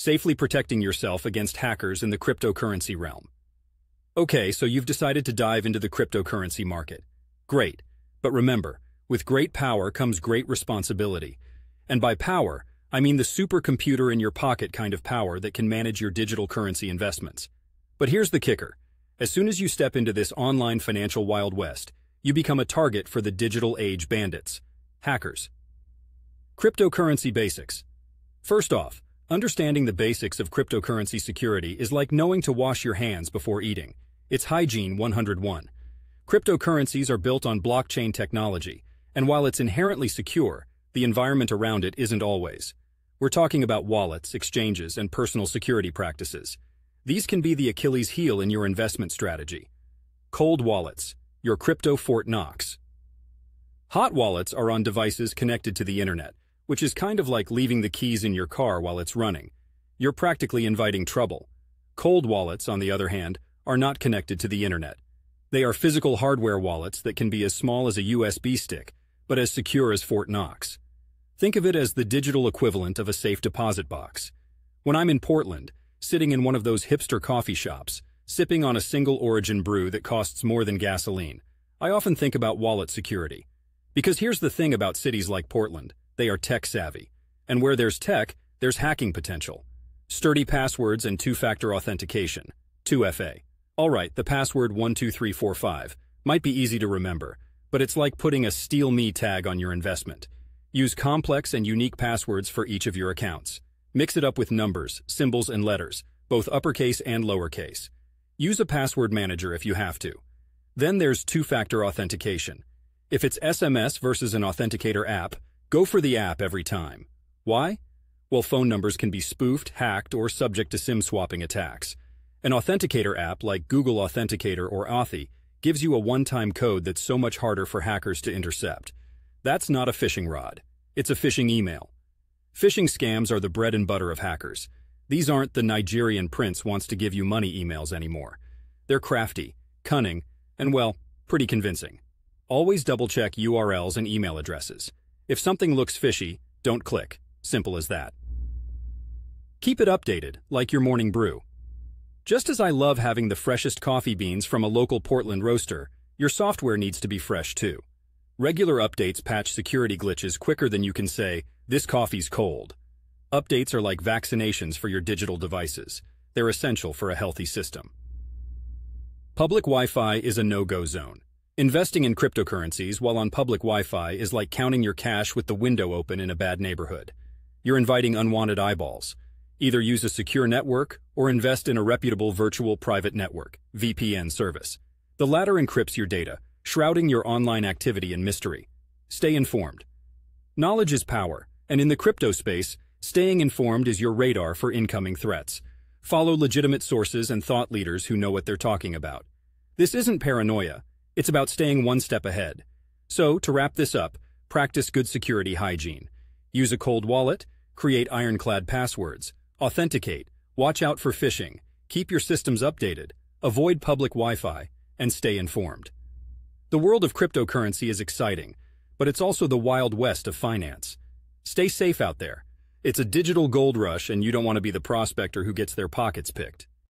safely protecting yourself against hackers in the cryptocurrency realm. Okay, so you've decided to dive into the cryptocurrency market. Great. But remember, with great power comes great responsibility. And by power, I mean the supercomputer in your pocket kind of power that can manage your digital currency investments. But here's the kicker. As soon as you step into this online financial Wild West, you become a target for the digital age bandits, hackers. Cryptocurrency Basics First off, understanding the basics of cryptocurrency security is like knowing to wash your hands before eating. It's Hygiene 101. Cryptocurrencies are built on blockchain technology, and while it's inherently secure, the environment around it isn't always. We're talking about wallets, exchanges, and personal security practices. These can be the Achilles heel in your investment strategy. Cold wallets, your crypto Fort Knox. Hot wallets are on devices connected to the internet, which is kind of like leaving the keys in your car while it's running. You're practically inviting trouble. Cold wallets, on the other hand, are not connected to the internet. They are physical hardware wallets that can be as small as a USB stick, but as secure as Fort Knox. Think of it as the digital equivalent of a safe deposit box. When I'm in Portland, sitting in one of those hipster coffee shops, sipping on a single origin brew that costs more than gasoline, I often think about wallet security. Because here's the thing about cities like Portland, they are tech savvy. And where there's tech, there's hacking potential. Sturdy passwords and two-factor authentication, 2FA. Alright, the password 12345 might be easy to remember, but it's like putting a Steal Me tag on your investment. Use complex and unique passwords for each of your accounts. Mix it up with numbers, symbols, and letters, both uppercase and lowercase. Use a password manager if you have to. Then there's two-factor authentication. If it's SMS versus an authenticator app, go for the app every time. Why? Well, phone numbers can be spoofed, hacked, or subject to SIM swapping attacks. An authenticator app like Google Authenticator or Authy gives you a one-time code that's so much harder for hackers to intercept. That's not a fishing rod. It's a phishing email. Phishing scams are the bread and butter of hackers. These aren't the Nigerian prince wants to give you money emails anymore. They're crafty, cunning, and well, pretty convincing. Always double-check URLs and email addresses. If something looks fishy, don't click. Simple as that. Keep it updated, like your morning brew. Just as I love having the freshest coffee beans from a local Portland roaster, your software needs to be fresh too. Regular updates patch security glitches quicker than you can say, this coffee's cold. Updates are like vaccinations for your digital devices. They're essential for a healthy system. Public Wi-Fi is a no-go zone. Investing in cryptocurrencies while on public Wi-Fi is like counting your cash with the window open in a bad neighborhood. You're inviting unwanted eyeballs. Either use a secure network or invest in a reputable virtual private network, VPN service. The latter encrypts your data, shrouding your online activity in mystery. Stay informed. Knowledge is power, and in the crypto space, staying informed is your radar for incoming threats. Follow legitimate sources and thought leaders who know what they're talking about. This isn't paranoia. It's about staying one step ahead. So, to wrap this up, practice good security hygiene. Use a cold wallet, create ironclad passwords, Authenticate, watch out for phishing, keep your systems updated, avoid public Wi-Fi, and stay informed. The world of cryptocurrency is exciting, but it's also the wild west of finance. Stay safe out there. It's a digital gold rush and you don't want to be the prospector who gets their pockets picked.